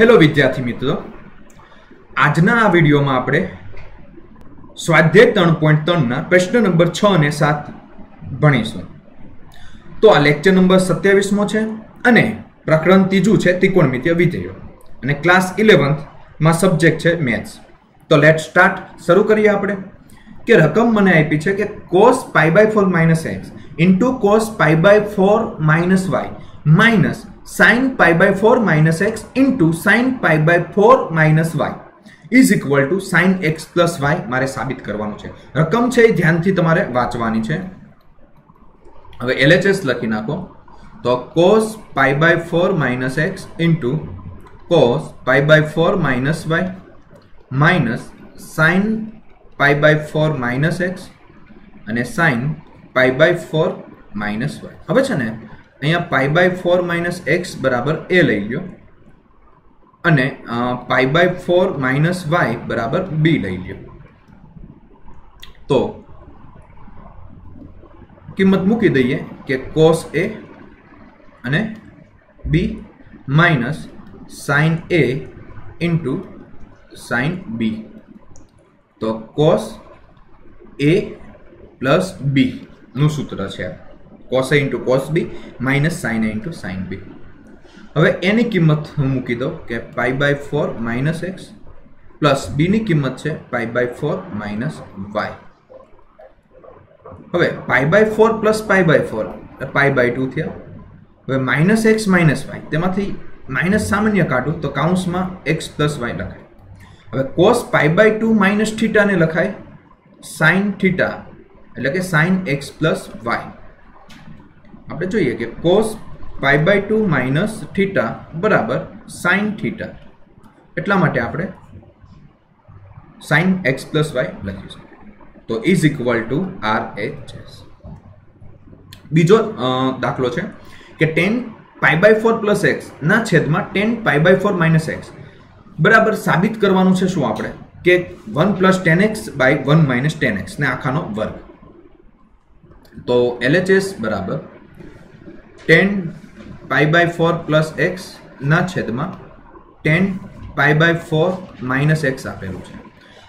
Hello વિદ્યાર્થી મિત્રો. આજના આ વિડીયોમાં આપણે સ્વાધ્યાય ત્રણ પોઈન્ટ ત્રણના પ્રશ્ન નંબર છ અને સાત ભણીશું. તો આ લેક્ચર નંબર સત્યાવીસમો છે અને પ્રકરણ ત્રીજું છે ત્રિકોણમિતીય વિધેયો. અને ક્લાસ ઇલેવન્થમાં સબ્જેક્ટ છે મેથ્સ. તો લેટ સ્ટાર્ટ શરૂ કરીએ આપણે. કે રકમ મને આપી છે કે cos pi by four minus x into cos pi by four minus y minus sine pi by four minus x into sine pi by four minus y is equal to sine x plus y મારે સાબિત કરવાનું છે. રકમ છે એ ધ્યાનથી તમારે વાંચવાની છે. હવે એલએચએસ લખી નાખો. તો cos pi by four minus x into cos pi by four minus y minus sine pi by four minus x અને sine pi by four minus y હવે છે ને અહીંયા pi by four minus x બરાબર A લઈ લ્યો. અને pi by four minus y બરાબર બી લઈ લ્યો. તો, કિંમત મૂકી દઈએ કે કોસ એ અને B minus sine A into sine B તો કોસ એ પ્લસ બીનું સૂત્ર છે cos A into cos B minus sine A into sine B હવે એની કિંમત હું મૂકી દઉં કે pi by four minus x plus બીની કિંમત છે pi by four minus y હવે pi by four plus pi by four pi by two થયા. હવે માઇનસ એક્સ માઇનસ વાય તેમાંથી માઇનસ સામાન્ય કાઢું તો કાઉન્સમાં એક્સ પ્લસ વાય લખાય. હવે cos pi by two minus થીટાને લખાય સાઇન થીટા એટલે કે સાઇન એક્સ પ્લસ વાય આપણે જોઈએ કે cos pi by two minus theta બરાબર સાઇન થીટા એટલા માટે આપણે સાઇન એક્સ પ્લસ વાય લખીશું. તો is equal to R H S બીજો દાખલો છે કે tan pi by four plus x ના છેદમાં tan pi by four minus x બરાબર સાબિત કરવાનું છે શું આપણે? કે one plus tan x by one minus tan x ને આખાનો વર્ગ. તો એલએચએસ બરાબર tan pi by four plus x ના છેદમાં tan pi by four minus x આપેલું છે.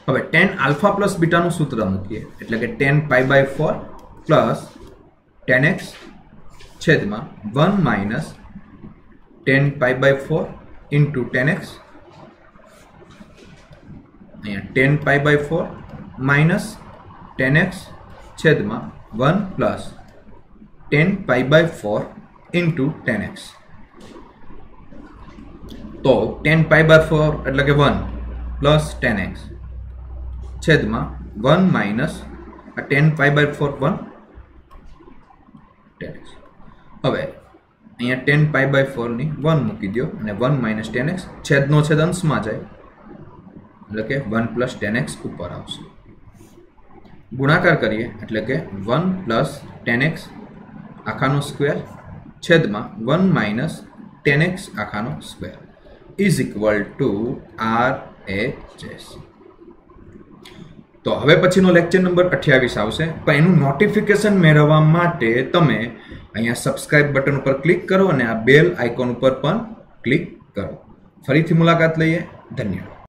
હવે ટેન આલ્ફા પ્લસ બીટાનું સૂત્ર મૂકીએ. એટલે કે tan pi by four plus tan x છેદમાં one minus tan pi by four into tan x અહીંયા tan pi by four minus tan x છેદમાં one plus tan pi by four into tan x તો tan pi by four એટલે કે one plus tan x છેદમાં one minus આ tan pi by four one tan x હવે અહીંયા tan pi by ફોરની one મૂકી દો અને વન માઇનસ ટેન એક્સ છેદનો છેદ અંશમાં જાય. એટલે કે વન પ્લસ ટેન એક્સ ઉપર આવશે. ગુણાકાર કરીએ એટલે કે વન પ્લસ ટેન એક્સ આખાનો સ્ક્વેર છેદમાં one minus tan x આખાનો square. Is equal to R H S તો હવે પછીનો લેક્ચર નંબર અઠ્યાવીસ આવશે. પણ એનું નોટિફિકેશન મેળવવા માટે તમે અહીંયા સબસ્ક્રાઇબ બટન ઉપર ક્લિક કરો અને આ બેલ આઇકોન ઉપર પણ ક્લિક કરો. ફરીથી મુલાકાત લઈએ. ધન્યવાદ.